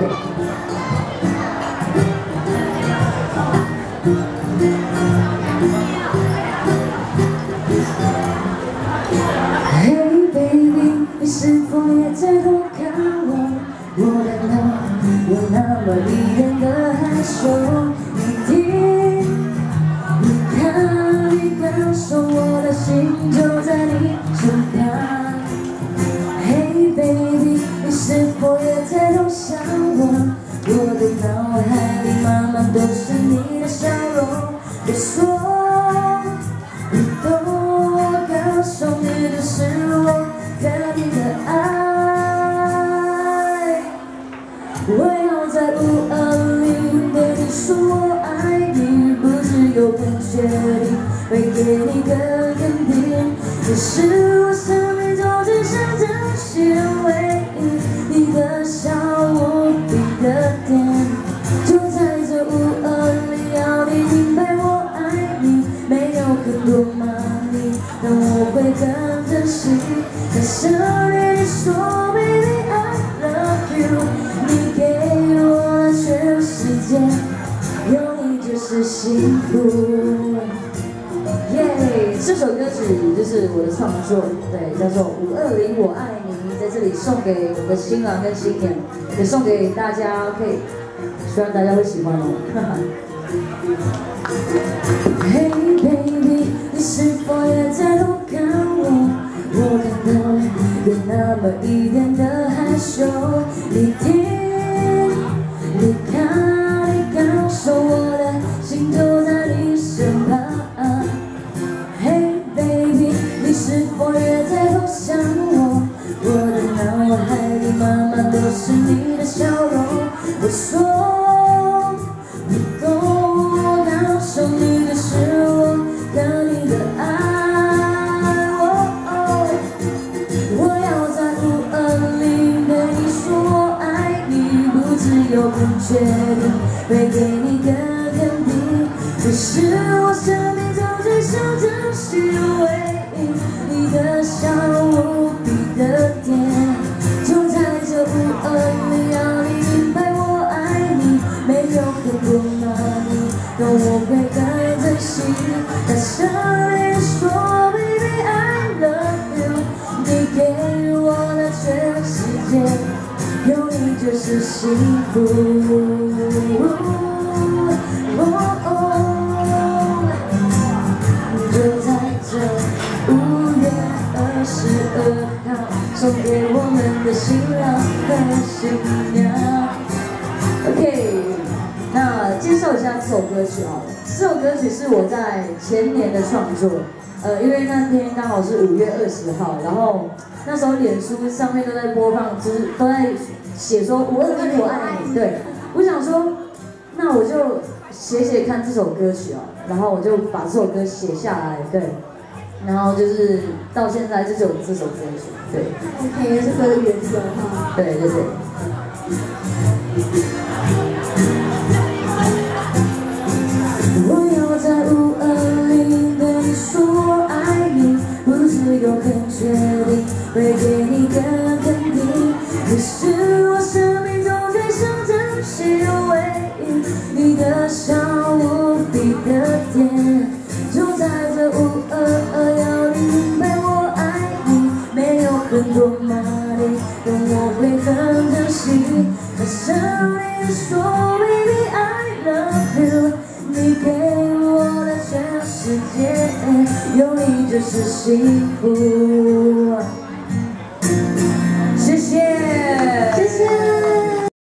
Hey baby，你是否也在偷看我？我感到有那么迷人的害羞。我？我的脑海里满满都是你的笑容。别说。你懂我对你的爱。我要在五二零对你说我爱你，不只有不确定，会给你个肯定。你是我生命中最想珍惜在想念你说。是幸福，耶！这首歌曲就是我的创作，对，叫做《五二零我爱你》，在这里送给我的新郎跟新娘，也送给大家，OK，希望大家会喜欢哦。Hey baby，那么一点的害羞，你听，你看，你感受我的。心就在你身旁，Hey baby，你是否也在偷想我？我的脑海里满满都是你的笑容。有不确定，会给你个肯定，这是我生命中最小的虚伪你就是幸福。送给我们的新郎和新娘。OK，那介绍一下这首歌曲啊。这首歌曲是我在前年的创作，呃，因为那天刚好是五月二十号，然后那时候脸书上面都在播放，就是都在写说我二零我爱你。对，我想说，那我就写写看这首歌曲啊，然后我就把这首歌写下来，对。然后就是到现在就有这首歌曲，对。OK，这是歌的原声哈。对对对。你是我生命中最想珍惜的唯一，你的笑无比的甜。就在这五二二，幺零明白我爱你，没有很多 money，但我会很珍惜。大声地说，Baby I love you，你给我的全世界，有你就是幸福。